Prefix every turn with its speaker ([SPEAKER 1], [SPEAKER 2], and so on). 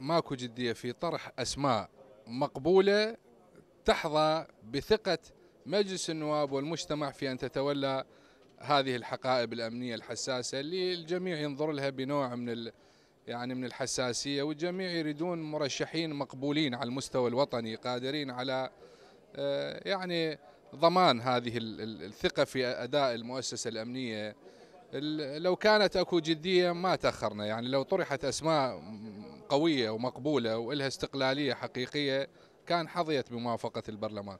[SPEAKER 1] ماكو جدية في طرح أسماء مقبولة تحظى بثقة مجلس النواب والمجتمع في أن تتولى هذه الحقائب الأمنية الحساسة اللي الجميع ينظر لها بنوع من ال يعني من الحساسية والجميع يريدون مرشحين مقبولين على المستوى الوطني قادرين على آه، يعني ضمان هذه الثقة في أداء المؤسسة الأمنية. لو كانت أكو جدية ما تأخرنا يعني لو طرحت أسماء قوية ومقبولة وإلها استقلالية حقيقية كان حظيت بموافقة البرلمان.